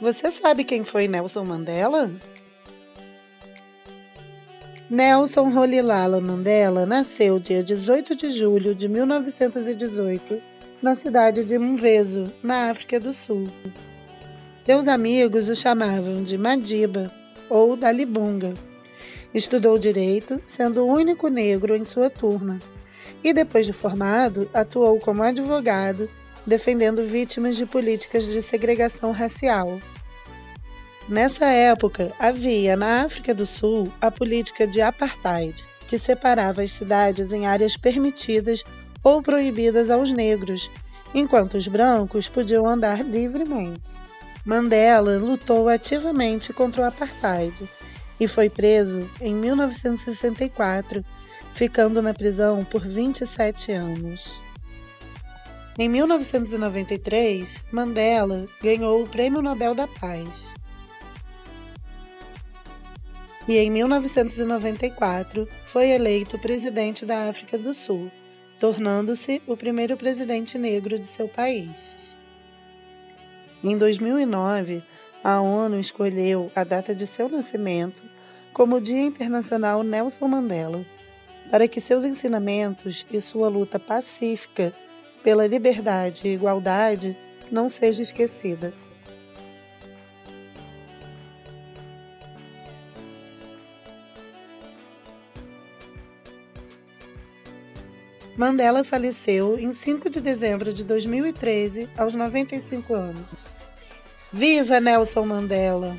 Você sabe quem foi Nelson Mandela? Nelson Rolilala Mandela nasceu dia 18 de julho de 1918 na cidade de Mvezo, na África do Sul. Seus amigos o chamavam de Madiba ou Dalibunga. Estudou direito, sendo o único negro em sua turma, e depois de formado, atuou como advogado, defendendo vítimas de políticas de segregação racial. Nessa época, havia na África do Sul a política de apartheid, que separava as cidades em áreas permitidas ou proibidas aos negros, enquanto os brancos podiam andar livremente. Mandela lutou ativamente contra o apartheid e foi preso em 1964, ficando na prisão por 27 anos. Em 1993, Mandela ganhou o Prêmio Nobel da Paz e em 1994 foi eleito presidente da África do Sul, tornando-se o primeiro presidente negro de seu país. Em 2009, a ONU escolheu a data de seu nascimento como Dia Internacional Nelson Mandela, para que seus ensinamentos e sua luta pacífica pela liberdade e igualdade não seja esquecida. Mandela faleceu em 5 de dezembro de 2013, aos 95 anos. Viva Nelson Mandela!